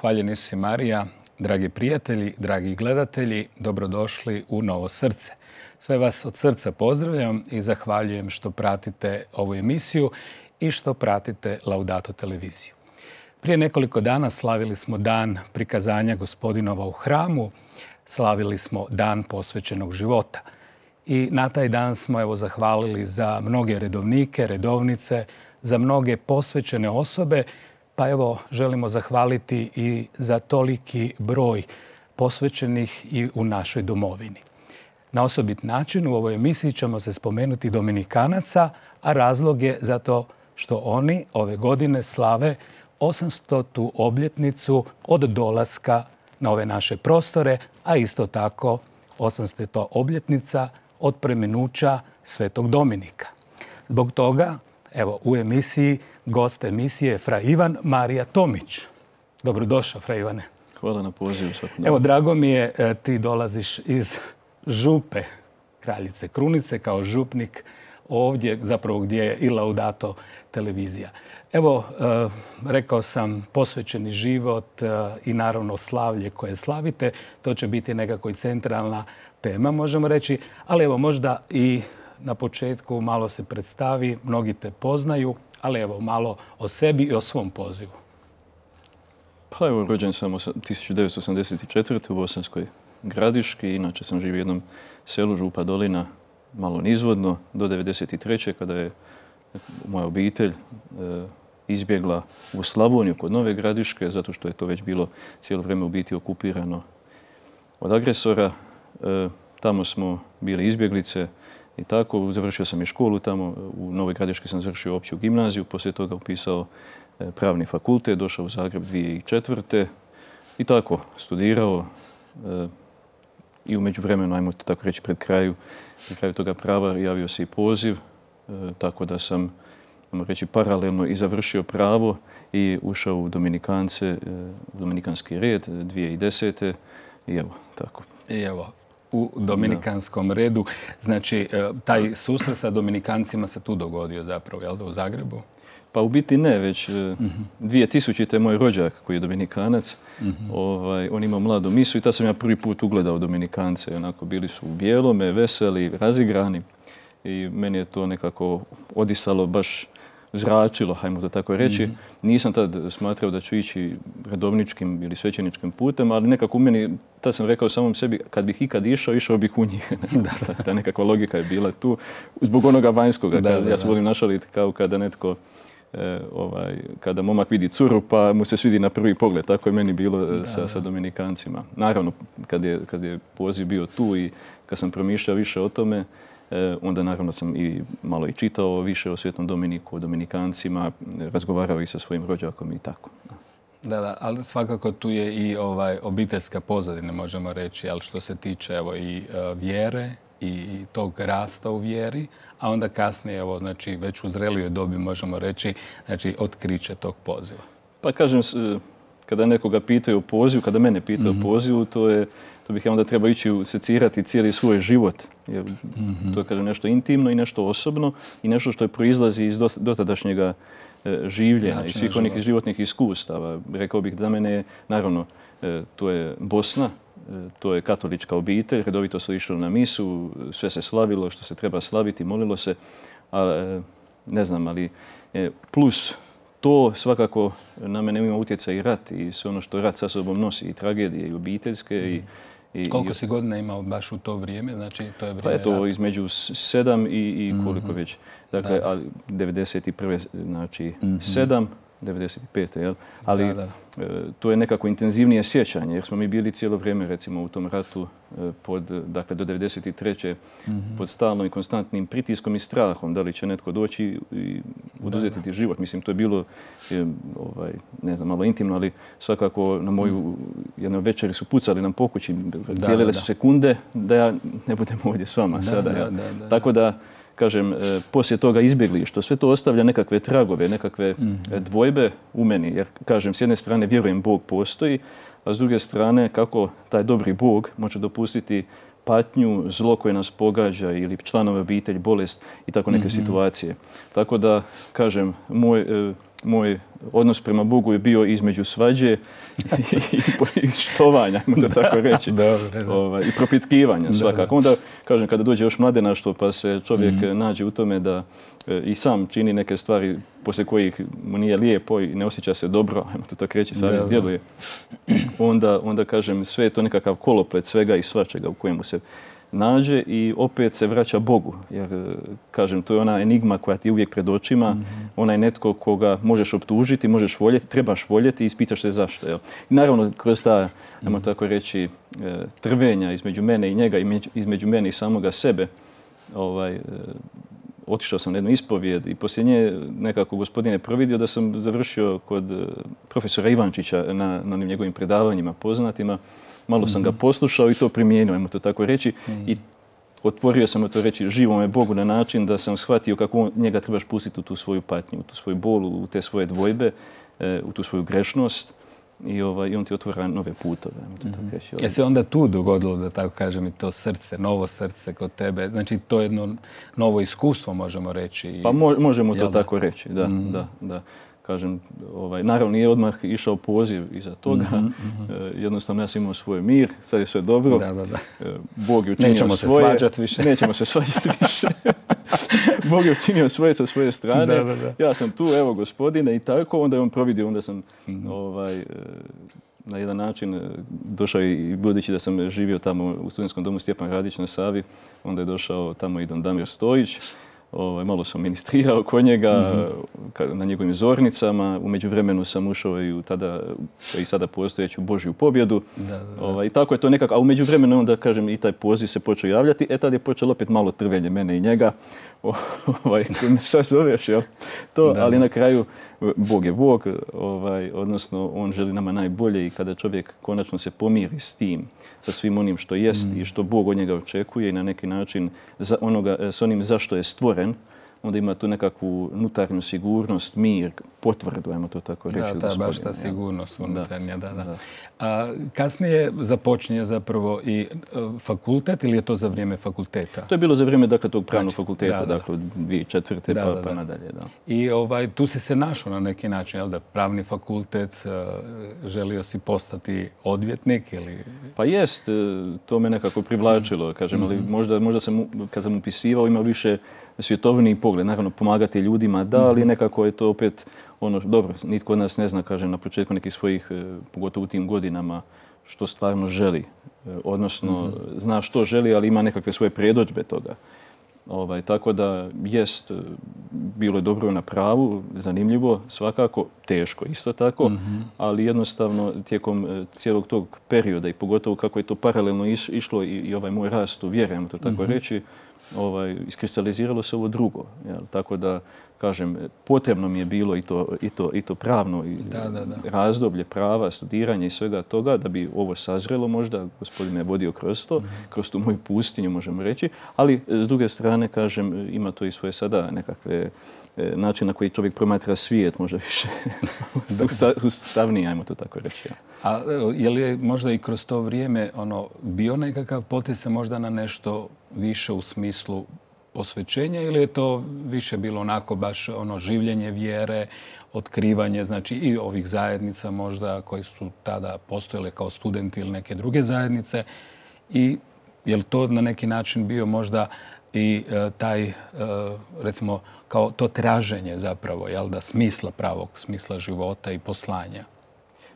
hvaljen Isus Marija, dragi prijatelji, dragi gledatelji, dobrodošli u Novo srce. Sve vas od srca pozdravljam i zahvaljujem što pratite ovu emisiju i što pratite Laudato televiziju. Prije nekoliko dana slavili smo dan prikazanja gospodinova u hramu, slavili smo dan posvećenog života. I na taj dan smo evo zahvalili za mnoge redovnike, redovnice, za mnoge posvećene osobe pa evo, želimo zahvaliti i za toliki broj posvećenih i u našoj domovini. Na osobit način u ovoj emisiji ćemo se spomenuti Dominikanaca, a razlog je zato što oni ove godine slave 800. obljetnicu od dolaska na ove naše prostore, a isto tako 800. obljetnica od preminuća Svetog Dominika. Zbog toga, evo, u emisiji gost emisije Fra Ivan Marija Tomić. Dobrodošao, Fra Ivane. Hvala na pozivu. Evo, drago mi je, e, ti dolaziš iz župe Kraljice Krunice kao župnik ovdje, zapravo gdje je i Laudato televizija. Evo, e, rekao sam, posvećeni život e, i naravno slavlje koje slavite. To će biti nekako i centralna tema, možemo reći. Ali evo, možda i na početku malo se predstavi, mnogi te poznaju, ali evo malo o sebi i o svom pozivu. Pa evo, rođen sam 1984. u Bosanskoj gradiški. Inače sam živio u jednom selu Župa Dolina, malo nizvodno, do 1993. kada je moja obitelj e, izbjegla u Slavoniju kod Nove gradiške, zato što je to već bilo cijelo vrijeme u biti okupirano od agresora. E, tamo smo bili izbjeglice, i tako. Završio sam i školu tamo, u Novoj Gradiški sam završio opću gimnaziju, poslije toga upisao e, pravni fakultet, došao u Zagreb 2004. I tako, studirao e, i u međuvremenu, ajmo to tako reći, pred kraju, pred kraju toga prava javio se i poziv, e, tako da sam, ajmo reći, paralelno i završio pravo i ušao u Dominikance, u Dominikanski red 2010. I evo, tako. I evo, u Dominikanskom redu. Znači, e, taj susret sa Dominikancima se tu dogodio zapravo, jel da, u Zagrebu? Pa u biti ne, već uh -huh. 2000. je moj rođak koji je Dominikanac. Mhm. ovaj, on ima mladu misu i ta sam ja prvi put ugledao Dominikance. Onako, bili su u bijelome, veseli, razigrani. I meni je to nekako odisalo baš zračilo, hajmo to tako reći. Mhm. Nisam tad smatrao da ću ići redovničkim ili svećeničkim putem, ali nekako u meni, tad sam rekao samom sebi, kad bih ikad išao, išao bih u njih. da, ta nekakva logika je bila tu. Zbog onoga vanjskoga, da, ja se volim našaliti kao kada netko e, ovaj, kada momak vidi curu pa mu se svidi na prvi pogled. Tako je meni bilo e, sa, sa Dominikancima. Naravno, kad je, kad je poziv bio tu i kad sam promišljao više o tome, onda naravno sam i malo i čitao više o Svjetom Dominiku, o Dominikancima, razgovarao i sa svojim rođakom i tako. Da, da, ali svakako tu je i ovaj obiteljska pozadina, možemo reći, ali što se tiče evo i e, vjere i tog rasta u vjeri, a onda kasnije, evo, znači, već u zrelijoj dobi možemo reći, znači, otkriće tog poziva. Pa kažem, kada nekoga pitaju o pozivu, kada mene pitaju o mhm. pozivu, to je to bih ja onda trebao ići secirati cijeli svoj život. Jer mhm. To je nešto intimno i nešto osobno i nešto što je proizlazi iz dotadašnjega e, življenja i svih onih životnih iskustava. Rekao bih da mene, naravno, e, to je Bosna, e, to je katolička obitelj, redovito se išlo na misu, sve se slavilo što se treba slaviti, molilo se, a, ne znam, ali plus to svakako na mene ima utjecaj i rat i sve ono što rat sa sobom nosi, i tragedije, i obiteljske, i mhm. I, Koliko si godina imao baš u to vrijeme? Znači, to je vrijeme pa eto, između sedam i, i koliko već. Dakle, ali 91. znači -hmm. sedam, 95. Jel? Ali da, da. E, to je nekako intenzivnije sjećanje jer smo mi bili cijelo vrijeme recimo u tom ratu e, pod, dakle do 93. Mm -hmm. pod stalnom i konstantnim pritiskom i strahom da li će netko doći i oduzeti ti život. Mislim, to je bilo ovaj, ne znam, malo intimno, ali svakako na moju. Jednoj večeri su pucali nam pokući, dijelile su sekunde da ja ne budem ovdje s vama da, sada. Da, da, da, Tako da kažem, e, poslije toga izbjegli, što sve to ostavlja nekakve tragove, nekakve mm -hmm. dvojbe u meni. Jer, kažem, s jedne strane vjerujem Bog postoji, a s druge strane kako taj dobri Bog može dopustiti patnju, zlo koje nas pogađa ili članove obitelj, bolest i tako neke -hmm. situacije. Tako da, kažem, moj, e, moj odnos prema Bogu je bio između svađe i štovanja, to tako reći. Ovaj, I propitkivanja svakako. Onda, kažem, kada dođe još mladenaštvo pa se čovjek mhm. nađe u tome da e, i sam čini neke stvari poslije kojih mu nije lijepo i ne osjeća se dobro, ajmo to tako reći, savjest djeluje, onda, onda kažem sve je to nekakav koloplet svega i svačega u kojemu se nađe i opet se vraća Bogu. Jer, e, kažem, to je ona enigma koja ti je uvijek pred očima. Mm Ona je netko koga možeš optužiti, možeš voljeti, trebaš voljeti i ispitaš se zašto. Jel? I naravno, kroz ta, ajmo mhm. tako reći, e, trvenja između mene i njega, između mene i samoga sebe, ovaj, e, otišao sam na jednu ispovijed i poslije nje nekako gospodine providio da sam završio kod profesora Ivančića na, na onim njegovim predavanjima poznatima Malo sam ga mhm. poslušao i to primijenio, ajmo to tako reći. I otvorio sam to reći živome Bogu na način da sam shvatio kako njega trebaš pustiti u tu svoju patnju, u tu svoju bolu, u te svoje dvojbe, e, u tu svoju grešnost. I, ovaj, on ti otvara nove putove. Mhm. reći. Je se onda tu dogodilo, da tako kažem, i to srce, novo srce kod tebe? Znači, to je jedno novo iskustvo, možemo reći. Pa možemo to tako reći, da, mhm. da, da kažem, ovaj, naravno nije odmah išao poziv iza toga. Mhm, mhm. E, jednostavno ja sam imao svoj mir, sad je sve dobro. Da, da, da. E, Bog je učinio Nećemo svoje. se svađati više. Nećemo se svađati više. Bog je učinio svoje sa svoje strane. Ja sam tu, evo gospodine i tako. Onda je on providio, onda sam mhm. ovaj, e, na jedan način došao i budući da sam živio tamo u studentskom domu Stjepan Radić na Savi, onda je došao tamo i Don Damir Stojić Ovaj, malo sam ministrirao kod njega mhm. na njegovim zornicama. U međuvremenu sam ušao i u tada i sada postojeću Božju pobjedu. Ovaj, I tako je to nekako. A u međuvremenu onda kažem i taj poziv se počeo javljati. E tad je počelo opet malo trvenje mene i njega. Ovaj, me sad zoveš, jel? To, ali na kraju Bog je Bog, ovaj, odnosno on želi nama najbolje i kada čovjek konačno se pomiri s tim, sa svim onim što jest i što Bog od njega očekuje i na neki način za onoga, s onim zašto je stvoren, onda ima tu nekakvu unutarnju sigurnost, mir, potvrdu, ajmo to tako reći. Da, da, baš ta sigurnost unutarnja, da, da. A kasnije započinje zapravo i e, fakultet ili je to za vrijeme fakulteta? To je bilo za vrijeme dakle, tog pravnog znači, fakulteta, dakle od 2004. pa, pa nadalje. Da. I ovaj, tu si se našao na neki način, jel da, pravni fakultet, e, želio si postati odvjetnik ili... Pa jest, e, to me nekako privlačilo, kažem, ali mhm. možda, možda sam, kad sam upisivao, imao više svjetovni pogled. Naravno, pomagati ljudima, da, ali mhm. nekako je to opet ono, dobro, nitko od nas ne zna, kažem, na početku nekih svojih, e, pogotovo u tim godinama, što stvarno želi. E, odnosno, mhm. zna što želi, ali ima nekakve svoje predođbe toga. Ovaj, tako da, jest, e, bilo je dobro na pravu, zanimljivo, svakako, teško isto tako, mhm. ali jednostavno tijekom cijelog tog perioda i pogotovo kako je to paralelno išlo i, ovaj moj rast u vjerujemo to tako reći, ovaj, iskristaliziralo se ovo drugo. Jel? Tako da, kažem, potrebno mi je bilo i to, i to, i to pravno i razdoblje prava, studiranje i svega toga da bi ovo sazrelo možda, gospodin me vodio kroz to, mhm. kroz tu moju pustinju možemo reći, ali s druge strane, kažem, ima to i svoje sada nekakve e, način na koji čovjek promatra svijet možda više ustavniji, ajmo to tako reći. A je li možda i kroz to vrijeme ono, bio nekakav poticaj možda na nešto više u smislu posvećenja ili je to više bilo onako baš ono življenje vjere, otkrivanje znači i ovih zajednica možda koji su tada postojale kao studenti ili neke druge zajednice? I je li to na neki način bio možda i e, taj e, recimo kao to traženje zapravo jel da smisla pravog smisla života i poslanja?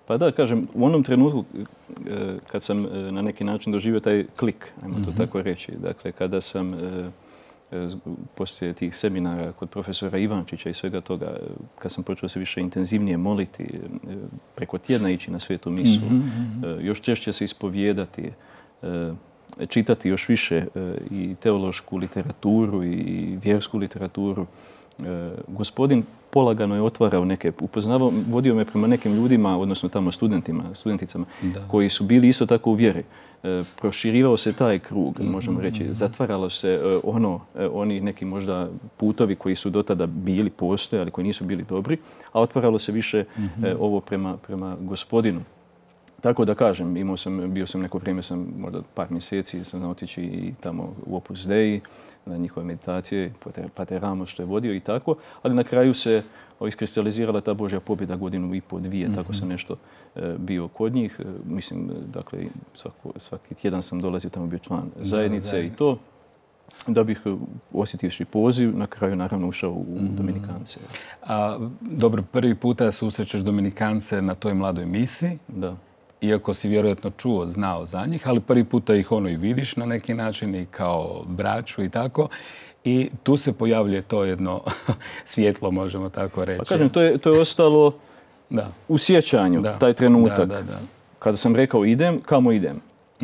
Pa da, kažem, u onom trenutku e, kad sam e, na neki način doživio taj klik, ajmo to mhm. tako reći, dakle, kada sam e, poslije tih seminara kod profesora Ivančića i svega toga, kad sam počeo se više intenzivnije moliti, preko tjedna ići na svetu misu, mhm, mhm. još češće se ispovijedati, čitati još više i teološku literaturu i vjersku literaturu, gospodin polagano je otvarao neke, upoznavao, vodio me prema nekim ljudima, odnosno tamo studentima, studenticama, koji su bili isto tako u vjeri. E, proširivao se taj krug, mhm, možemo reći. Mhm. Zatvaralo se e, ono, e, oni neki možda putovi koji su do tada bili, postojali, koji nisu bili dobri, a otvaralo se više mhm. ovo prema, prema gospodinu. Tako da kažem, imao sam, bio sam neko vrijeme, sam možda par mjeseci, sam otići i tamo u Opus Dei, na njihove meditacije, Pater Ramos što je vodio i tako, ali na kraju se iskristalizirala ta Božja pobjeda godinu i po dvije, tako sam mhm. nešto e, bio kod njih. E, mislim, dakle, svaki tjedan sam dolazio tamo bio član zajednice i to da bih e, osjetivši poziv, na kraju naravno ušao u mhm. Dominikance. A, dobro, prvi puta susrećeš Dominikance na toj mladoj misiji. Da. Iako si vjerojatno čuo, znao za njih, ali prvi puta ih ono i vidiš na neki način i kao braću i tako. I tu se pojavljuje to jedno svjetlo, možemo tako reći. Pa kažem, to je, to je ostalo da. u sjećanju, taj trenutak. Da, da, Kada sam rekao idem, kamo idem?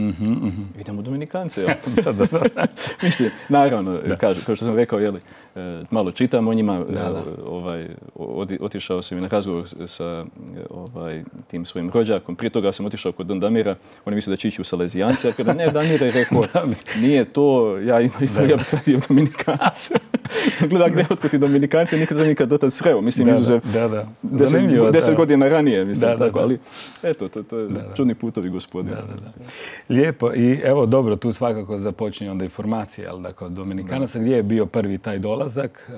Mm-hmm, mm Idemo Dominikance. da, da, da. Mislim, naravno, kao što sam rekao, jeli, E, malo čitam o njima. Da. Ovaj, otišao sam i na razgovor sa ovaj, tim svojim rođakom. Prije toga sam otišao kod Don Damira. Oni misle da će ići u Salezijance. Kada ne, Damir je rekao, nije to, ja imam, ja bih radio Dominikance. Gleda, gdje ti Dominikance, nikad nikad dotad sreo. Mislim, da, izuzev da, da. Deset, deset godina ranije, mislim, tako, ali eto, to, to je čudni putovi, gospodine. Lijepo. I evo, dobro, tu svakako započinje onda informacija, ali dakle, Dominikanaca, gdje je bio prvi taj dolaz? dolazak,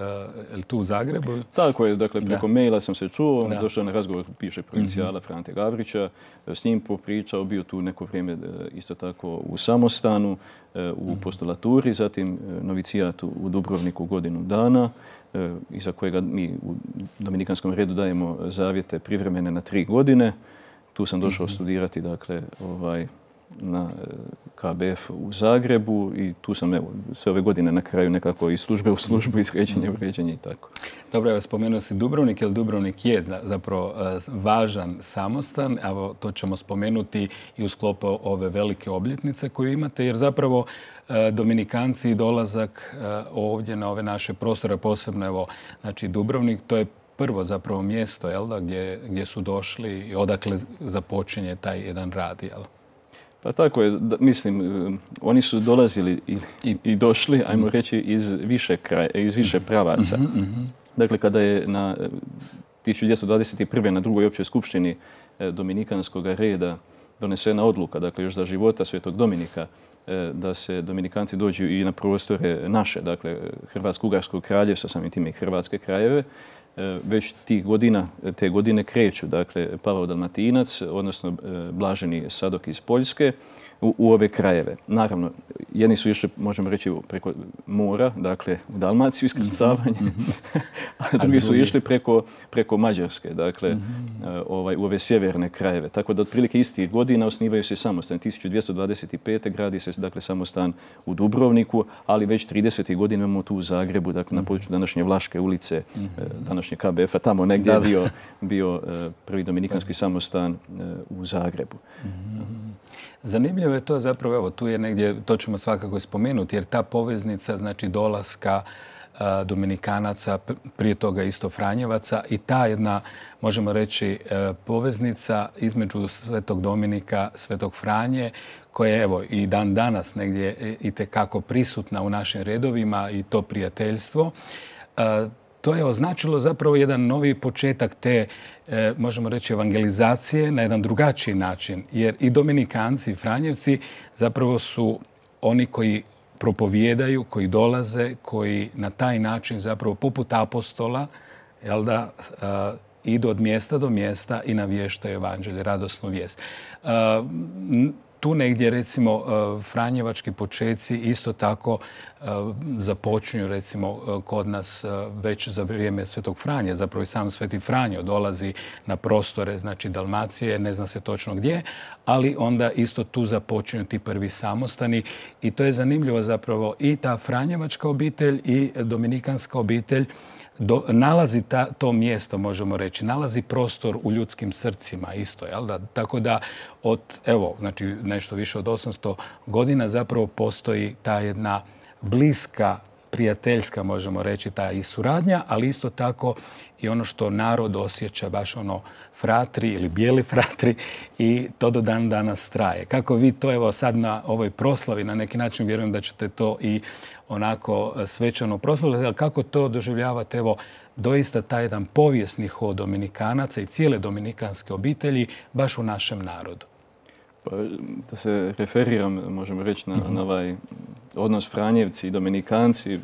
je li tu u Zagrebu? Tako je, dakle preko maila sam se čuo, došao na razgovor piše provincijala mm Frante Gavrića, s njim popričao, bio tu neko vrijeme e, isto tako u samostanu, u postulaturi, zatim e, novicijat u Dubrovniku godinu dana, iza kojega mi u Dominikanskom redu dajemo zavjete privremene na tri godine. Tu sam došao mhm. studirati, dakle, ovaj, na e, KBF u Zagrebu i tu sam evo, sve ove godine na kraju nekako iz službe u službu, iz ređenja u ređenje i tako. Dobro, evo spomenuo si Dubrovnik, jer Dubrovnik je zapravo e, važan samostan. Evo, to ćemo spomenuti i u sklopu ove velike obljetnice koju imate, jer zapravo e, Dominikanci i dolazak ovdje na ove naše prostore, posebno evo, znači Dubrovnik, to je prvo zapravo mjesto jel da, gdje, gdje su došli i odakle započinje taj jedan rad. Jel? Pa tako je, mislim, e, oni su dolazili i, i, došli, ajmo reći, iz više, iz više pravaca. Mhm, mhm. Dakle, kada je na 1221. E, na drugoj općoj skupštini e, Dominikanskog reda donesena odluka, dakle još za života svetog Dominika, da se Dominikanci dođu i na prostore naše, dakle Hrvatsko-Ugarskog kraljevstva, samim time i Hrvatske krajeve, već tih godina, te godine kreću. Dakle, Pavao Dalmatinac, odnosno e, Blaženi Sadok iz Poljske, u, ove krajeve. Naravno, jedni su išli, možemo reći, preko mora, dakle u Dalmaciju iskrcavanje, mhm, mhm. a drugi su išli preko, preko Mađarske, dakle mhm. e, ovaj, u ove sjeverne krajeve. Tako da otprilike istih godina osnivaju se samostan. 1225. gradi se dakle samostan u Dubrovniku, ali već 30. godina imamo tu u Zagrebu, dakle na području današnje Vlaške ulice, e, današnje KBF-a, tamo negdje je bio, bio e, prvi dominikanski samostan u Zagrebu. Zanimljivo je to zapravo, evo tu je negdje, to ćemo svakako spomenuti, jer ta poveznica, znači dolaska Dominikanaca, prije toga isto Franjevaca i ta jedna, možemo reći, e, poveznica između Svetog Dominika, Svetog Franje, koja je evo i dan danas negdje i tekako prisutna u našim redovima i to prijateljstvo. To je označilo zapravo jedan novi početak te, e, možemo reći, evangelizacije na jedan drugačiji način. Jer i Dominikanci i Franjevci zapravo su oni koji propovijedaju, koji dolaze, koji na taj način zapravo poput apostola, jel e, idu od mjesta do mjesta i navještaju evanđelje, radosnu vijest. E, tu negdje recimo e, Franjevački počeci isto tako e, započinju recimo e, kod nas već za vrijeme Svetog Franje. Zapravo i sam Sveti Franjo dolazi na prostore znači Dalmacije, ne zna se točno gdje, ali onda isto tu započinju ti prvi samostani i to je zanimljivo zapravo i ta Franjevačka obitelj i Dominikanska obitelj nalazi to mjesto, možemo reći, nalazi prostor u ljudskim srcima isto. Jel da? Tako da od, evo, znači nešto više od 800 godina zapravo postoji ta jedna bliska prijateljska, možemo reći, ta i suradnja, ali isto tako i ono što narod osjeća, baš ono fratri ili bijeli fratri i to do dan danas traje. Kako vi to evo sad na ovoj proslavi, na neki način vjerujem da ćete to i onako e, svečano proslavljati, ali kako to doživljavate, evo, doista taj jedan povijesni hod Dominikanaca i cijele dominikanske obitelji baš u našem narodu? Pa, da se referiram, možemo reći, na, na ovaj odnos Franjevci i Dominikanci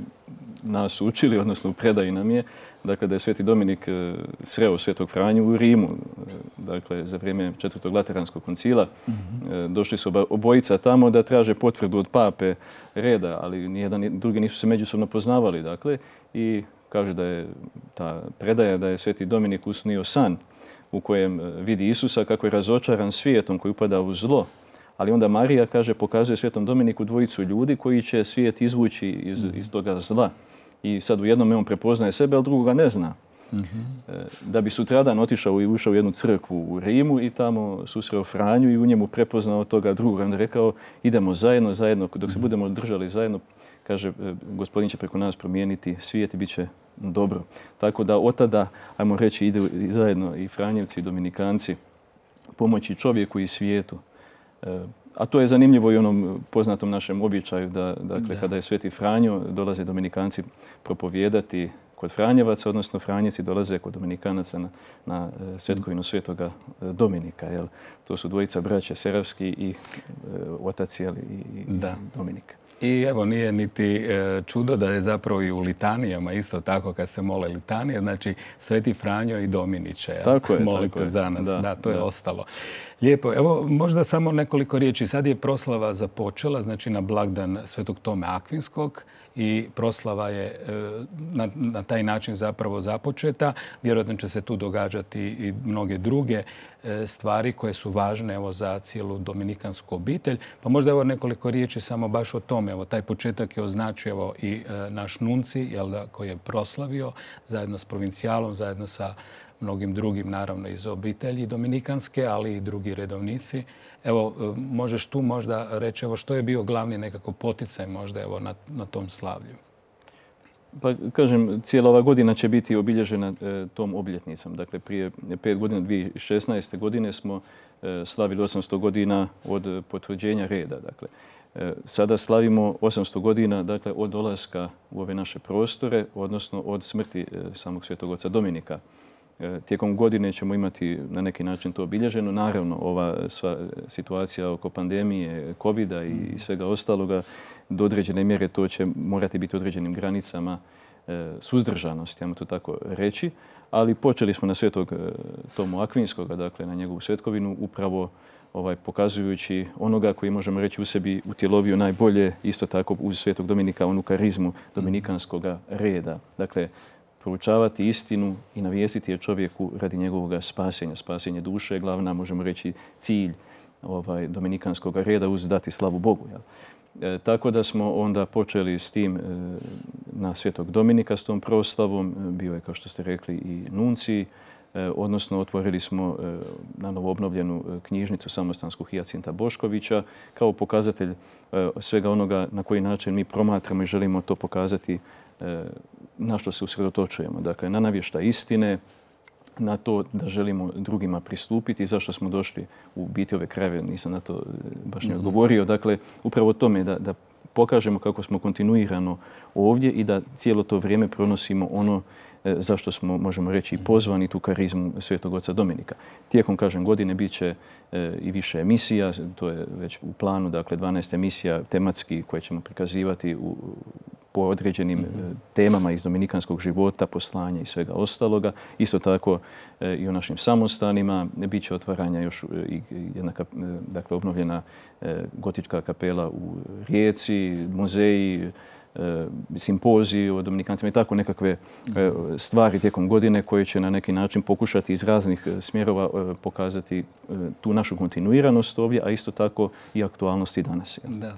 nas učili, odnosno u predaji nam je, dakle da je Sveti Dominik e, sreo Svetog Franju u Rimu, e, dakle za vrijeme četvrtog lateranskog koncila. Mhm. Došli su obojica tamo da traže potvrdu od pape reda, ali nijedan drugi nisu se međusobno poznavali, dakle, i kaže da je ta predaja da je Sveti Dominik usnio san u kojem e, vidi Isusa kako je razočaran svijetom koji upada u zlo. Ali onda Marija, kaže, pokazuje Svetom Dominiku dvojicu ljudi koji će svijet izvući iz, mhm. iz toga zla. I sad u jednom on prepoznaje sebe, ali drugoga ne zna. Mhm. E, da bi sutradan otišao i ušao u jednu crkvu u Rimu i tamo susreo Franju i u njemu prepoznao toga drugoga. Onda rekao idemo zajedno, zajedno, dok se mhm. budemo držali zajedno, kaže, e, gospodin će preko nas promijeniti svijet i bit će dobro. Tako da od tada, ajmo reći, ide zajedno i Franjevci i Dominikanci pomoći čovjeku i svijetu. E, a to je zanimljivo i onom poznatom našem običaju da, dakle, kada je Sveti Franjo, dolaze Dominikanci propovijedati kod Franjevaca, odnosno Franjevci dolaze kod Dominikanaca na, na e, svetkovinu svetoga Dominika. Jel? To su dvojica braća Seravski i otac jel, i, da. Dominika. I evo nije niti e, čudo da je zapravo i u litanijama isto tako kad se mole litanije, znači Sveti Franjo i Dominiće. Tako je, Molite za nas. Da, to je ostalo. Lijepo. Evo, možda samo nekoliko riječi. Sad je proslava započela, znači na blagdan Svetog Tome Akvinskog i proslava je e, na, na taj način zapravo započeta. Vjerojatno će se tu događati i mnoge druge e, stvari koje su važne evo, za cijelu dominikansku obitelj. Pa možda evo nekoliko riječi samo baš o tome. Evo, taj početak je označio i e, naš nunci jel da, koji je proslavio zajedno s provincijalom, zajedno sa mnogim drugim, naravno iz obitelji dominikanske, ali i drugi redovnici. Evo, e, možeš tu možda reći, evo, što je bio glavni nekako poticaj možda evo, na, na tom slavlju? Pa kažem, cijela ova godina će biti obilježena e, tom obljetnicom. Dakle, prije pet godina, 2016. godine smo e, slavili 800 godina od potvrđenja reda. Dakle, sada slavimo 800 godina dakle, od dolaska u ove naše prostore, odnosno od smrti samog svetog oca Dominika. E, tijekom godine ćemo imati na neki način to obilježeno. Naravno, ova sva situacija oko pandemije, covid i mm. svega ostaloga, do određene mjere to će morati biti određenim granicama e, suzdržanosti, ajmo to tako reći. Ali počeli smo na svetog Tomu Akvinskoga, dakle na njegovu svetkovinu, upravo ovaj, pokazujući onoga koji možemo reći u sebi utjelovio najbolje, isto tako uz svetog Dominika, onu karizmu dominikanskog reda. Dakle, proučavati istinu i navijestiti je čovjeku radi njegovog spasenja. Spasenje duše je glavna, možemo reći, cilj ovaj, dominikanskog reda uz dati slavu Bogu. E, tako da smo onda počeli s tim e, na Svjetog Dominika s tom proslavom. E, bio je, kao što ste rekli, i nunci, odnosno otvorili smo na novo obnovljenu knjižnicu samostansku Hijacinta Boškovića kao pokazatelj svega onoga na koji način mi promatramo i želimo to pokazati na što se usredotočujemo. Dakle, na navješta istine, na to da želimo drugima pristupiti i zašto smo došli u biti ove krajeve, nisam na to e, baš ne mhm. odgovorio. Dakle, upravo tome da, da pokažemo kako smo kontinuirano ovdje i da cijelo to vrijeme pronosimo ono zašto smo, možemo reći, i pozvani tu karizmu Svetog Oca Dominika. Tijekom, kažem, godine bit će e, i više emisija, to je već u planu, dakle 12 emisija tematski koje ćemo prikazivati u po određenim mhm. temama iz dominikanskog života, poslanja i svega ostaloga. Isto tako e, i o našim samostanima. Biće otvaranja još e, i jedna e, dakle, obnovljena gotička kapela u Rijeci, muzeji, E, simpoziji o Dominikancima i tako nekakve e, stvari tijekom godine koje će na neki način pokušati iz raznih e, smjerova pokazati tu našu kontinuiranost ovdje, a isto tako i aktualnosti danas. Da.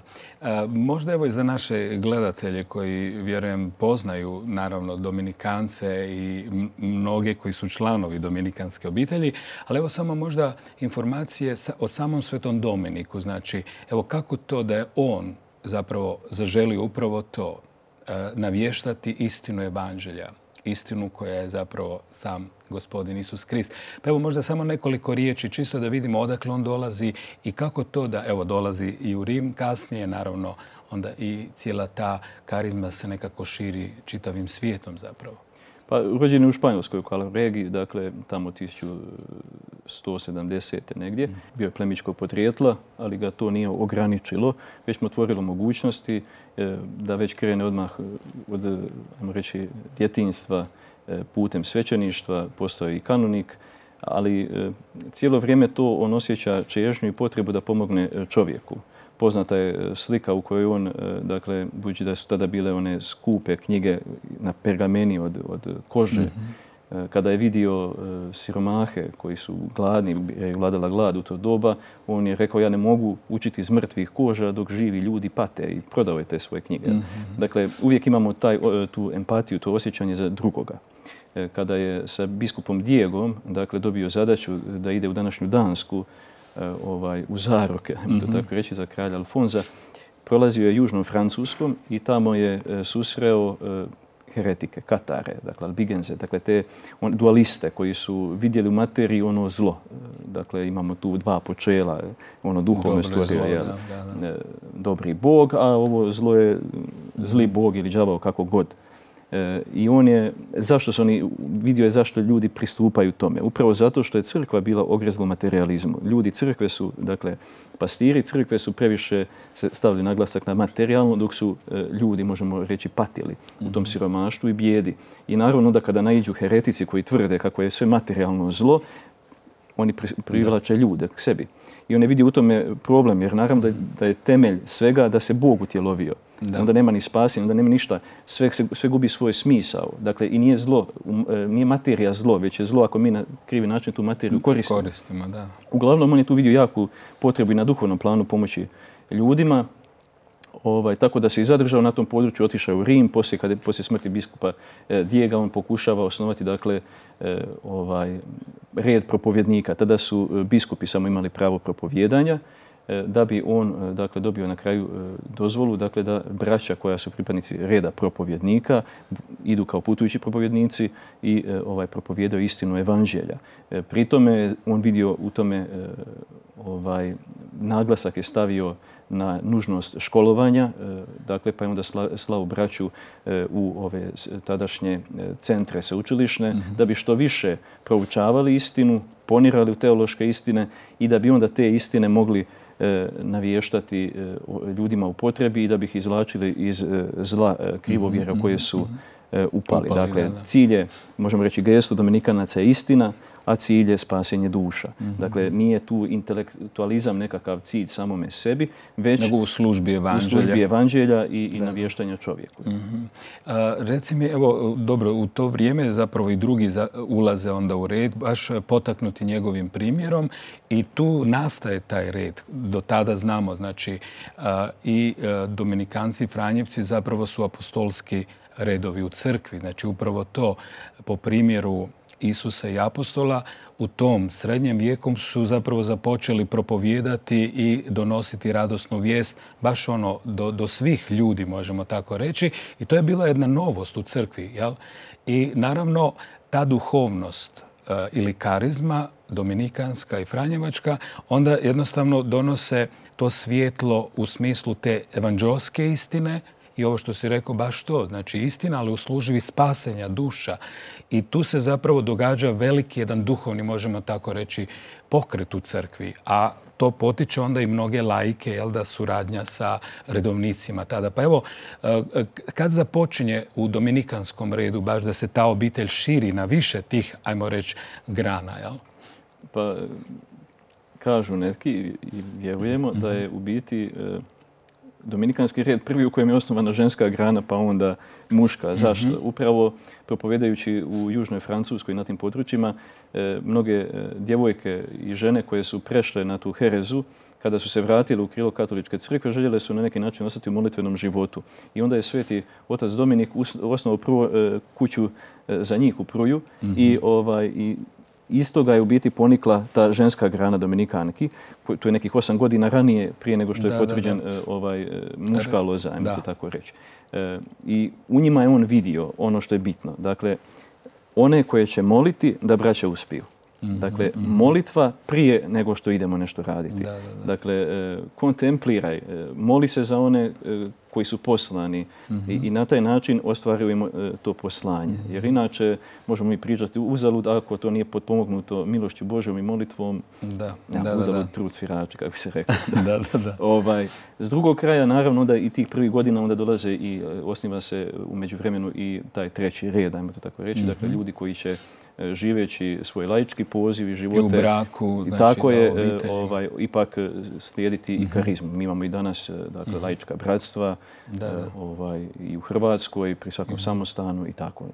možda evo i za naše gledatelje koji, vjerujem, poznaju naravno Dominikance i mnoge koji su članovi Dominikanske obitelji, ali evo samo možda informacije o samom Svetom Dominiku. Znači, evo kako to da je on zapravo zaželio upravo to, e, navještati istinu evanđelja, istinu koja je zapravo sam gospodin Isus Krist. Pa evo možda samo nekoliko riječi, čisto da vidimo odakle on dolazi i kako to da, evo, dolazi i u Rim kasnije, naravno, onda i cijela ta karizma se nekako širi čitavim svijetom zapravo. Pa rođen je u Španjolskoj, u Calaregi, dakle tamo 170. negdje. Bio je plemičkog podrijetla, ali ga to nije ograničilo, već mu otvorilo mogućnosti da već krene odmah od, ajmo reći, djetinstva putem svećeništva, postao i kanonik, ali cijelo vrijeme to on osjeća čežnju i potrebu da pomogne čovjeku poznata je e, slika u kojoj on, e, dakle, budući da su tada bile one skupe knjige na pergameni od, od kože, mhm. e, kada je vidio siromahe koji su gladni, je vladala glad u to doba, on je rekao ja ne mogu učiti iz mrtvih koža dok živi ljudi pate i prodao je te svoje knjige. Mhm. Dakle, uvijek imamo taj, tu empatiju, to osjećanje za drugoga. Kada je sa biskupom Dijegom dakle, dobio zadaću da ide u današnju Dansku, ovaj, u zaroke, mm to mhm. tako reći, za kralja Alfonza. Prolazio je južnom Francuskom i tamo je e, susreo e, heretike, katare, dakle albigenze, dakle te dualiste koji su vidjeli u materiji ono zlo. Dakle, imamo tu dva počela, ono duhovne stvorije, dobri bog, a ovo zlo je zli mhm. bog ili đavao kako god. E, I on je, zašto su oni, vidio je zašto ljudi pristupaju tome. Upravo zato što je crkva bila ogrezla materializmu. Ljudi crkve su, dakle, pastiri crkve su previše stavili naglasak na materijalno, dok su e, ljudi, možemo reći, patili u tom mhm. siromaštvu i bijedi. I naravno da kada naiđu heretici koji tvrde kako je sve materijalno zlo, oni privlače ljude k sebi. I on je vidio u tome problem, jer naravno da je temelj svega da se Bog utjelovio. Onda nema ni spasi, onda nema ništa. Sve, sve gubi svoj smisao. Dakle, i nije zlo, e, nije materija zlo, već je zlo ako mi na krivi način tu materiju koristimo. koristimo da. Uglavnom, on je tu vidio jaku potrebu i na duhovnom planu pomoći ljudima. Ovaj, tako da se i zadržao na tom području, otišao u Rim, poslije, kada, poslije smrti biskupa e, Dijega on pokušava osnovati dakle, e, ovaj, red propovjednika. Tada su e, biskupi samo imali pravo propovjedanja da bi on e, dakle, dobio na kraju e, dozvolu dakle, da braća koja su pripadnici reda propovjednika idu kao putujući propovjednici i ovaj, propovjedaju istinu evanđelja. Pri tome on vidio u tome ovaj, naglasak je stavio na nužnost školovanja, dakle pa je onda slao braću u ove tadašnje centre sveučilišne mhm. da bi što više proučavali istinu, ponirali u teološke istine i da bi onda te istine mogli E, navještati e, ljudima u potrebi i da bi ih izvlačili iz e, zla krivovjera koje su mhm. upali. Dakle, cilj je, možemo reći, gestu Dominikanaca je istina, a cilj je spasenje duša. Mhm. Dakle, nije tu intelektualizam nekakav cilj samome sebi, već Nego u službi evanđelja, u službi evanđelja i, i navještanja čovjeku. mm reci mi, evo, dobro, u to vrijeme zapravo i drugi ulaze onda u red, baš potaknuti njegovim primjerom i tu nastaje taj red. Do tada znamo, znači, i Dominikanci i Franjevci zapravo su apostolski redovi u crkvi. Znači, upravo to po primjeru Isusa i apostola u tom srednjem vijekom su zapravo započeli propovijedati i donositi radosnu vijest baš ono do, do svih ljudi, možemo tako reći. I to je bila jedna novost u crkvi. Jel? I naravno ta duhovnost e, ili karizma dominikanska i franjevačka onda jednostavno donose to svjetlo u smislu te evanđelske istine i ovo što si rekao, baš to, znači istina, ali u službi spasenja duša. I tu se zapravo događa veliki jedan duhovni, možemo tako reći, pokret u crkvi. A to potiče onda i mnoge lajke, jel da, suradnja sa redovnicima tada. Pa evo, e, kad započinje u dominikanskom redu baš da se ta obitelj širi na više tih, ajmo reći, grana, jel? Pa, kažu neki i vjerujemo da je u biti e, dominikanski red prvi u kojem je osnovana ženska grana, pa onda muška. Mhm. Zašto? Upravo propovedajući u Južnoj Francuskoj na tim područjima, e, mnoge e, djevojke i žene koje su prešle na tu herezu, kada su se vratile u krilo katoličke crkve, željele su na neki način ostati u molitvenom životu. I onda je sveti otac Dominik osnovao prvo e, kuću za njih u Pruju i, mhm. ovaj, i iz toga je u biti ponikla ta ženska grana Dominikanki. To je nekih osam godina ranije, prije nego što je potvrđen e, ovaj, e, muška loza, ajmo to tako reći. E, I u njima je on vidio ono što je bitno. Dakle, one koje će moliti da braća uspiju. Mhm, dakle, mhm. molitva prije nego što idemo nešto raditi. Dakle, e, kontempliraj, e, moli se za one e, koji su poslani I, na taj način ostvarujemo to poslanje. Jer inače možemo mi pričati uzalud ako to nije potpomognuto milošću Božjom i molitvom. Da, da, uzalud trud svirači, kako bi se rekao. da, da, da. Ovaj, s drugog kraja, naravno, da i tih prvih godina onda dolaze i osniva se u međuvremenu i taj treći red, ajmo to tako reći. Dakle, ljudi koji će živeći svoj laički poziv i živote. I u braku, znači tako je e, ovaj, ipak e, slijediti i mhm. karizmu. Mi imamo i danas dakle, mhm. laička bratstva Ovaj, i u Hrvatskoj, pri svakom mhm. samostanu i tako.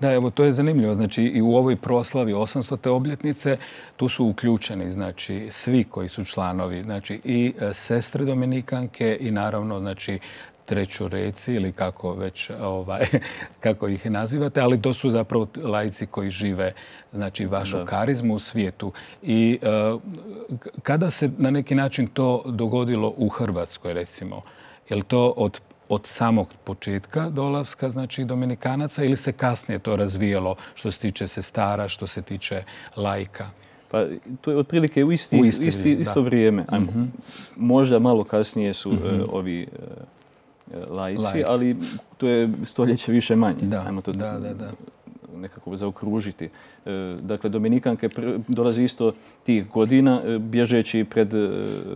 Da, evo, to je zanimljivo. Znači, i u ovoj proslavi 800. obljetnice tu su uključeni znači, svi koji su članovi, znači i sestre Dominikanke i naravno znači, treću reci ili kako već ovaj, kako ih nazivate, ali to su zapravo lajci koji žive znači vašu karizmu u svijetu. I e, kada se na neki način to dogodilo u Hrvatskoj recimo, je li to od od samog početka dolaska znači Dominikanaca ili se kasnije to razvijalo što se tiče sestara, što se tiče lajka? Pa to je otprilike u isti, isto vrijeme. Mhm. Možda malo kasnije su mhm. e, ovi laici, ali to je stoljeće više manje. Da, Ajmo to da, da, da. nekako zaokružiti. E, dakle, Dominikanke dolazi isto tih godina, e, bježeći pred e,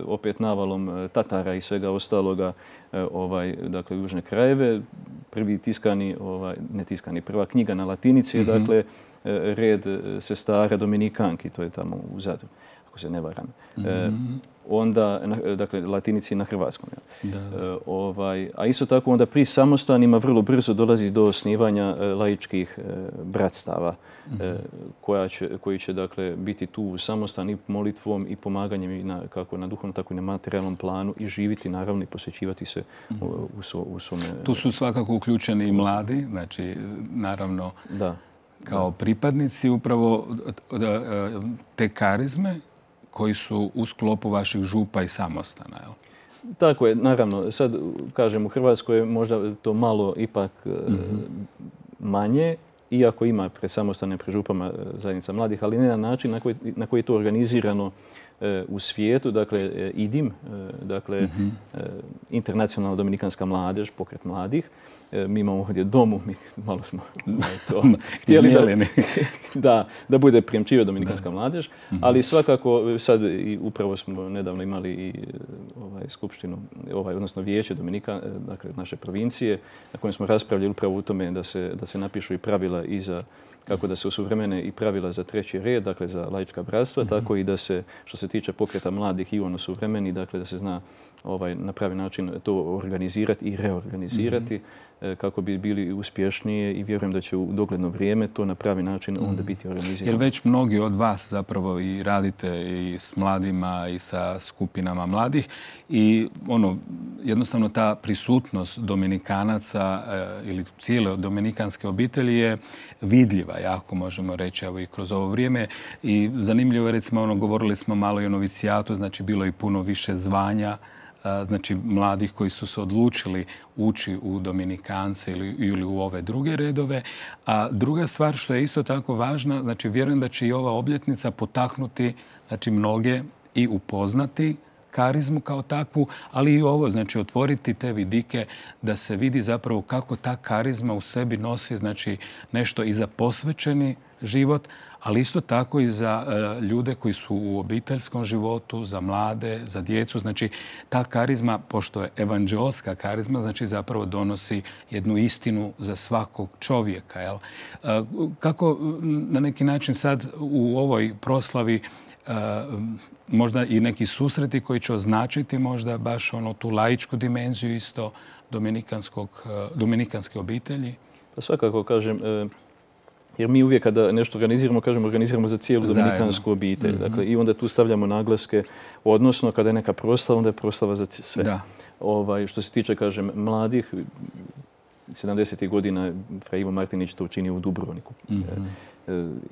opet navalom Tatara i svega ostaloga ovaj, dakle, južne krajeve. Prvi tiskani, ovaj, ne tiskani, prva knjiga na latinici mhm. dakle red sestara Dominikanki, to je tamo u Zadru, ako se ne varam. Mhm onda, dakle, latinici na hrvatskom. Da. E, ovaj, a isto tako onda pri samostanima vrlo brzo dolazi do osnivanja e, laičkih e, bratstava mhm. koja će, koji će dakle, biti tu samostan i molitvom i pomaganjem i na, kako na duhovnom, tako i na materijalnom planu i živiti naravno i posjećivati se u, u, u svome... Tu su svakako uključeni i mladi, znači naravno da. kao pripadnici upravo te karizme koji su u sklopu vaših župa i samostana. Jel? Tako je, naravno. Sad, kažem, u Hrvatskoj je možda to malo ipak e, mhm. manje, iako ima pre samostane, pre župama e, zajednica mladih, ali ne na način na koji, na koji je to organizirano e, u svijetu. Dakle, IDIM, dakle, mm internacionalna dominikanska mladež, pokret mladih, mi imamo ovdje domu, mi malo smo to htjeli da, da, da bude prijemčiva dominikanska mladež, mhm. ali svakako sad i upravo smo nedavno imali i ovaj, skupštinu, ovaj, odnosno vijeće Dominika, e, dakle naše provincije, na kojem smo raspravljali upravo u tome da se, da se napišu i pravila i za kako da se usuvremene i pravila za treći red, dakle za laička bratstva, mhm. tako i da se, što se tiče pokreta mladih i ono suvremeni, dakle da se zna ovaj, na pravi način to organizirati i reorganizirati. Mhm. E, kako bi bili uspješnije i vjerujem da će u dogledno vrijeme to na pravi način onda mhm. biti organizirano. Jer već mnogi od vas zapravo i radite i s mladima i sa skupinama mladih i ono, jednostavno ta prisutnost Dominikanaca e, ili cijele dominikanske obitelji je vidljiva, jako možemo reći, evo i kroz ovo vrijeme. I zanimljivo je, recimo, ono, govorili smo malo i o novicijatu, znači bilo je i puno više zvanja znači mladih koji su se odlučili ući u Dominikance ili, ili u ove druge redove. A druga stvar što je isto tako važna, znači vjerujem da će i ova obljetnica potaknuti znači mnoge i upoznati karizmu kao takvu, ali i ovo, znači otvoriti te vidike da se vidi zapravo kako ta karizma u sebi nosi znači nešto i za posvećeni život, ali isto tako i za e, ljude koji su u obiteljskom životu, za mlade, za djecu. Znači, ta karizma, pošto je evanđelska karizma, znači zapravo donosi jednu istinu za svakog čovjeka. E, kako na neki način sad u ovoj proslavi e, možda i neki susreti koji će označiti možda baš ono tu laičku dimenziju isto dominikanske obitelji? Pa svakako kažem, jer mi uvijek kada nešto organiziramo, kažemo organiziramo za cijelu dominikansku obitelj. Mhm. Dakle, I onda tu stavljamo naglaske, odnosno kada je neka proslava, onda je proslava za sve. Da. Ovaj, što se tiče, kažem, mladih, 70. godina Fra Ivo Martinić to učinio u Dubrovniku. Mhm. E,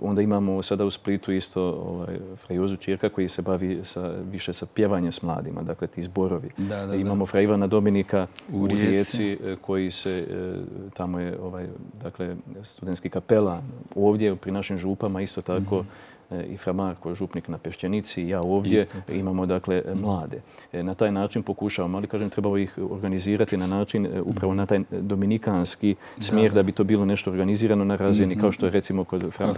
onda imamo sada u Splitu isto ovaj, Frajozu Čirka koji se bavi sa, više sa pjevanjem s mladima, dakle ti zborovi. Da, da, imamo Fra Ivana Dominika u, Rijeci e, koji se, e, tamo je ovaj, dakle, studentski kapela. Ovdje pri našim župama isto tako i Fra Marko, župnik na Pešćenici, ja ovdje, imamo dakle mlade. Na taj način pokušavamo, ali kažem trebamo ih organizirati na način, upravo na taj dominikanski smjer da bi to bilo nešto organizirano na razini kao što je recimo kod Frama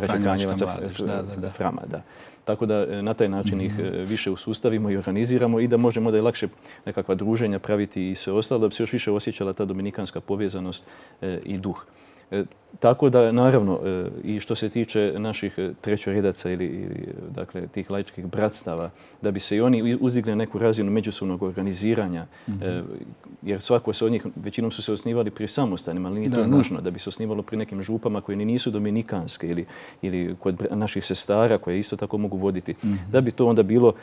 Frama. Da. Tako da e, na taj način ih e, više usustavimo i organiziramo i da možemo da je lakše nekakva druženja praviti i sve ostalo, da bi se još više osjećala ta dominikanska povezanost e, i duh. Tako da, naravno, e, i što se tiče naših e, trećoredaca ili, dakle, tih laičkih bratstava, da bi se i oni uzdigli na neku razinu međusobnog organiziranja, mhm. e, jer svako se od njih, većinom su se osnivali pri samostanima, ali nije to nužno, da bi se osnivalo pri nekim župama koje ni nisu dominikanske ili, ili kod naših sestara koje isto tako mogu voditi, mhm. da bi to onda bilo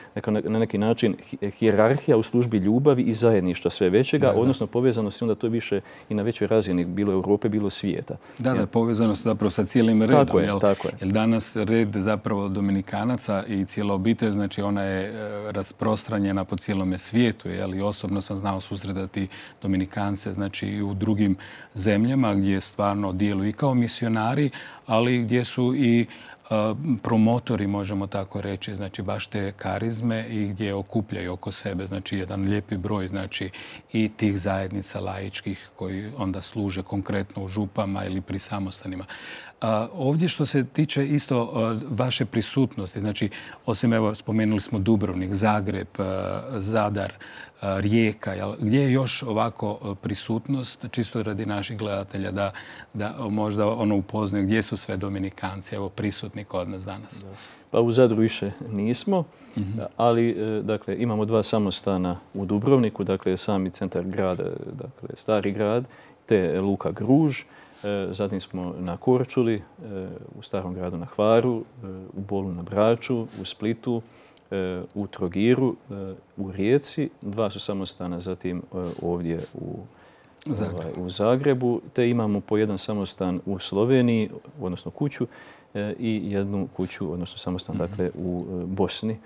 na neki način hijerarhija u službi ljubavi i zajedništva sve većega, odnosno povezanost onda to više i na većoj razini, bilo Europe, bilo svijeta. Da, da, povezanost zapravo sa cijelim redom. Tako je, jel? tako je. Danas red zapravo Dominikanaca i cijela obitelj, znači ona je e, rasprostranjena po cijelome svijetu, jel? I osobno sam znao susredati Dominikance, znači i u drugim zemljama gdje stvarno djeluju i kao misionari, ali gdje su i promotori, možemo tako reći, znači baš te karizme i gdje okupljaju oko sebe, znači jedan lijepi broj, znači i tih zajednica laičkih koji onda služe konkretno u župama ili pri samostanima. Ovdje što se tiče isto vaše prisutnosti, znači osim evo spomenuli smo Dubrovnik, Zagreb, Zadar, Rijeka, gdje je još ovako prisutnost, čisto radi naših gledatelja, da, da možda ono upoznaju gdje su sve Dominikanci, evo prisutni kod nas danas. Pa u Zadru više nismo, mhm. ali e, dakle, imamo dva samostana u Dubrovniku, dakle sami centar grada, dakle stari grad, te Luka Gruž, Zatim smo na Korčuli, u Starom gradu na Hvaru, u Bolu na Braču, u Splitu, u Trogiru, e, u Rijeci, dva su samostana zatim e, ovdje u ovaj, u Zagrebu, te imamo po jedan samostan u Sloveniji, odnosno kuću, i jednu kuću, odnosno samostan mhm. dakle, u Bosni.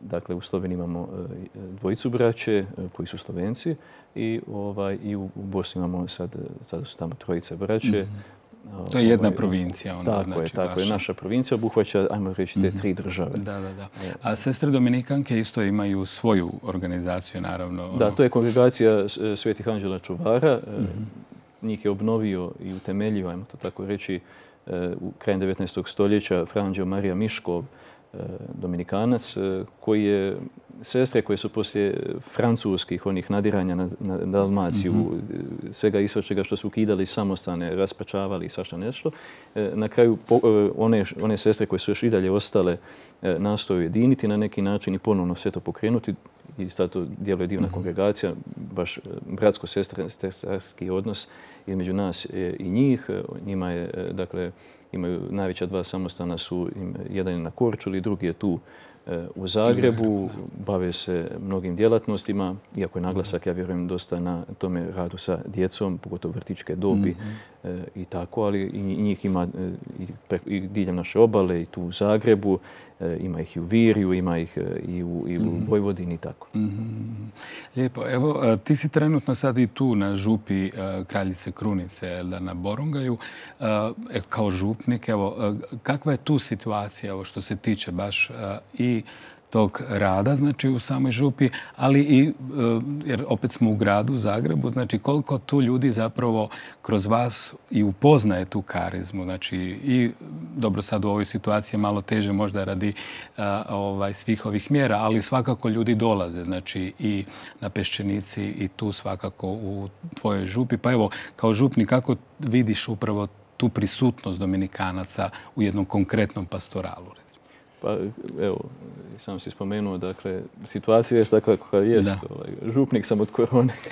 Dakle, u Sloveniji imamo dvojicu braće koji su Slovenci i, ovaj, i u Bosni imamo sad, sad su tamo trojice braće. Mhm. To je jedna ovaj, provincija onda. Tako znači, je, tako je. Naša provincija obuhvaća, ajmo reći, te mhm. tri države. Da, da, da. A sestre Dominikanke isto imaju svoju organizaciju, naravno. Da, to je kongregacija Svetih Anđela Čuvara. Mhm. Njih je obnovio i utemeljio, ajmo to tako reći, e, u krajem 19. stoljeća Franđeo Marija Miškov, e, Dominikanac, e, koji je sestre koje su poslije francuskih onih nadiranja na, Dalmaciju, mhm. svega istočega što su ukidali samostane, raspačavali i svašta nešto, e, na kraju e, one, one sestre koje su još i dalje ostale e, nastoju jediniti na neki način i ponovno sve to pokrenuti i zato djeluje divna mhm. kongregacija, baš bratsko-sestarski odnos između nas i njih. Njima je, dakle, imaju najveća dva samostana su, jedan je na Korčuli, drugi je tu u Zagrebu, bave se mnogim djelatnostima, iako je naglasak, ja vjerujem, dosta na tome radu sa djecom, pogotovo vrtičke dobi mhm. e, i tako, ali i njih ima e, i diljem naše obale i tu u Zagrebu, e, ima ih i u Viriju, ima ih i u, i u mhm. Vojvodini i tako. Mhm. Lijepo. Evo, ti si trenutno sad i tu na župi Kraljice Krunice, na Borongaju, kao župnik. Evo, kakva je tu situacija, evo, što se tiče baš i tog rada, znači u samoj župi, ali i, e, jer opet smo u gradu, Zagrebu, znači koliko tu ljudi zapravo kroz vas i upoznaje tu karizmu, znači i dobro sad u ovoj situaciji malo teže možda radi ovaj, svih ovih mjera, ali svakako ljudi dolaze, znači i na Peščenici i tu svakako u tvojoj župi. Pa evo, kao župni, kako vidiš upravo tu prisutnost Dominikanaca u jednom konkretnom pastoralu? Pa evo, sam si spomenuo, dakle, situacija je takva kakva jest. Ovaj, župnik sam od korone.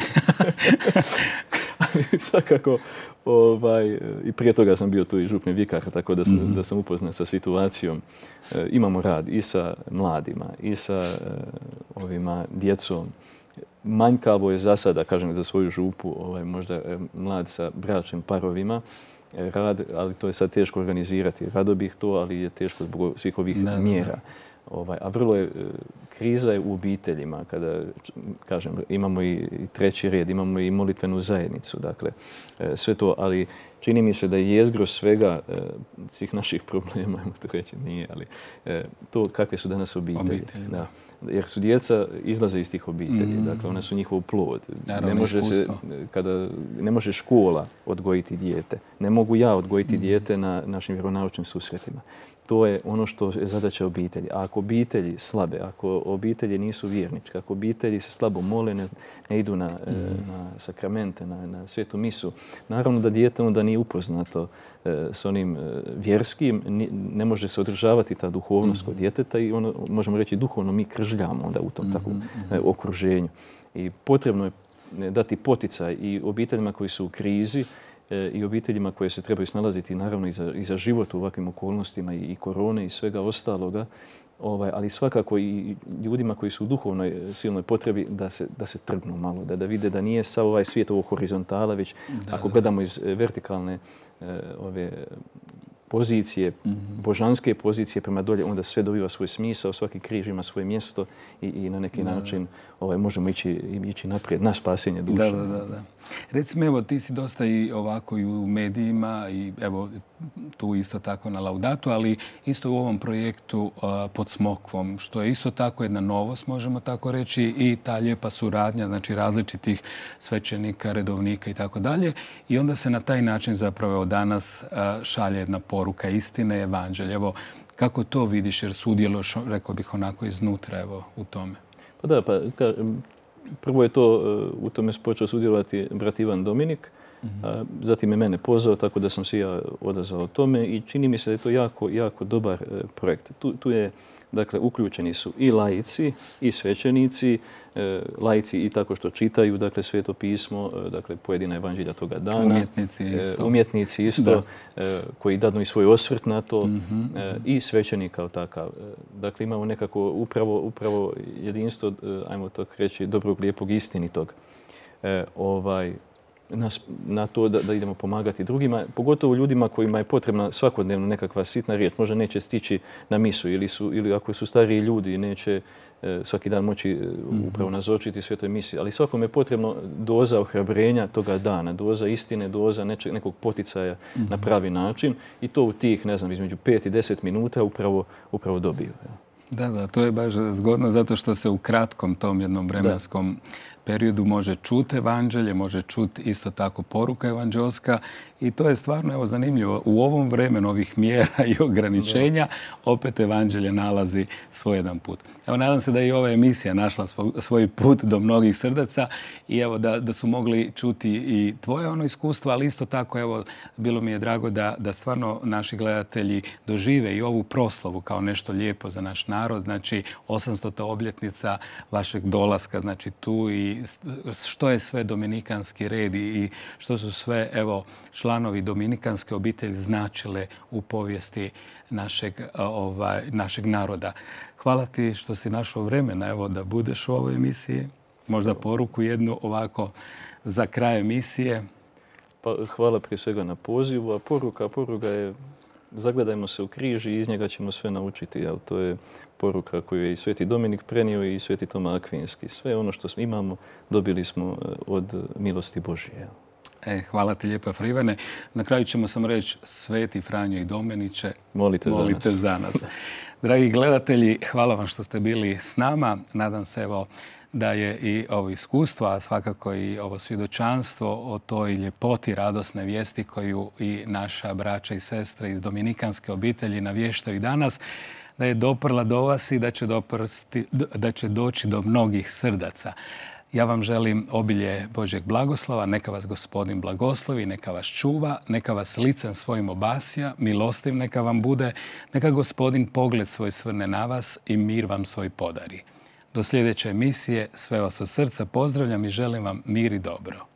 Ali svakako, ovaj, i prije toga sam bio tu i župni vikar, tako da sam, mm da sam upoznat sa situacijom. E, imamo rad i sa mladima, i sa e, ovima djecom. Manjkavo je za sada, kažem, za svoju župu, ovaj, možda e, mlad sa bračnim parovima rad, ali to je sad teško organizirati. Rado bih to, ali je teško zbog svih ovih mjera. Ovaj, a vrlo je, e, kriza je u obiteljima, kada, kažem, imamo i treći red, imamo i molitvenu zajednicu, dakle, e, sve to, ali čini mi se da je jezgro svega e, svih naših problema, ajmo to reći, nije, ali to kakve su danas obitelji. da. Jer su djeca izlaze iz tih obitelji, mm. dakle one su njihov plod. ne može se, kada, ne može škola odgojiti dijete. Ne mogu ja odgojiti mm. dijete na našim vjeronaučnim susretima to je ono što je zadaća obitelji. A ako obitelji slabe, ako obitelji nisu vjerničke, ako obitelji se slabo mole, ne, idu na, e, mm. na sakramente, na, na svetu misu, naravno da dijete onda nije upoznato e, s onim e, vjerskim, ne može se održavati ta duhovnost kod mm. djeteta i ono, možemo reći duhovno mi kržljamo onda u tom takvom mm-hmm. okruženju. I potrebno je dati poticaj i obiteljima koji su u krizi, i obiteljima koje se trebaju snalaziti naravno i za, život u ovakvim okolnostima i, korone i svega ostaloga, ovaj, ali svakako i ljudima koji su u duhovnoj e, silnoj potrebi da se, da se trgnu malo, da, da vide da nije sav ovaj svijet ovo horizontala, već ako gledamo iz e, vertikalne ove pozicije, mhm. božanske pozicije prema dolje, onda sve dobiva svoj smisao, svaki križ ima svoje mjesto i, i na neki način ovaj, možemo ići, ići naprijed na spasenje duše. Da, da, da. Recimo, evo, ti si dosta i ovako i u medijima i evo, tu isto tako na Laudatu, ali isto u ovom projektu pod Smokvom, što je isto tako jedna novost, možemo tako reći, i ta lijepa suradnja, znači različitih svećenika, redovnika i tako dalje. I onda se na taj način zapravo danas šalje jedna poruka istine, evanđelje. Evo, kako to vidiš, jer sudjeloš, rekao bih, onako iznutra, evo, u tome? Pa da, pa prvo je to, e, u tome počeo sudjelovati brat Ivan Dominik, zatim je mene pozvao, tako da sam se ja odazvao tome i čini mi se da je to jako, jako dobar e, projekt. Tu je Dakle, uključeni su i laici i svećenici, e, laici i tako što čitaju, dakle, sveto pismo, e, dakle, pojedina evanđelja toga dana. Umjetnici e, isto. Umjetnici isto, koji dadnu i svoj osvrt na to mhm, i svećenik kao takav. Dakle, imamo nekako upravo, upravo jedinstvo, ajmo to reći, dobrog, lijepog, istinitog. Ovaj, na to da, idemo pomagati drugima, pogotovo ljudima kojima je potrebna svakodnevno nekakva sitna riječ. Možda neće stići na misu ili, su, ili ako su stariji ljudi neće e, svaki dan moći e, mhm. upravo nazočiti svetoj misiji. Ali svakom je potrebno doza ohrabrenja toga dana, doza istine, doza nekog poticaja na mhm. pravi način i to u tih, ne znam, između 5 i 10 minuta upravo, upravo dobiju. Da, da, to je baš zgodno zato što se u kratkom tom jednom vremenskom periodu može čuti evanđelje, može čuti isto tako poruka evanđelska i to je stvarno evo, zanimljivo. U ovom vremenu ovih mjera i ograničenja opet evanđelje nalazi svoj jedan put. Evo, nadam se da je i ova emisija našla svoj put do mnogih srdaca i evo da, da su mogli čuti i tvoje ono iskustvo, ali isto tako evo bilo mi je drago da, da stvarno naši gledatelji dožive i ovu proslavu kao nešto lijepo za naš narod, znači 800. obljetnica vašeg dolaska, znači tu i što je sve dominikanski red i što su sve evo članovi dominikanske obitelji značile u povijesti našeg, ovaj, našeg naroda. Hvala ti što si našao vremena evo, da budeš u ovoj emisiji. Možda poruku jednu ovako za kraj emisije. Pa, hvala prije svega na pozivu, a poruka, poruka je zagledajmo se u križ i iz njega ćemo sve naučiti. Jel? To je poruka koju je i Sveti Dominik prenio i Sveti Toma Akvinski. Sve ono što imamo dobili smo e, od milosti Božije. E, hvala ti lijepa Frivane. Na kraju ćemo samo reći Sveti Franjo i Domeniće. Molite, molite za nas. Dragi gledatelji, hvala vam što ste bili s nama. Nadam se evo da je i ovo iskustvo, a svakako i ovo svjedočanstvo o toj ljepoti radosne vijesti koju i naša braća i sestre iz dominikanske obitelji navještaju danas, da je doprla do vas i da će, da će doći do mnogih srdaca. Ja vam želim obilje Božeg blagoslova, neka vas gospodin blagoslovi, neka vas čuva, neka vas licem svojim obasja, milostiv neka vam bude, neka gospodin pogled svoj svrne na vas i mir vam svoj podari. Do sljedeće emisije sve vas od srca pozdravljam i želim vam mir i dobro.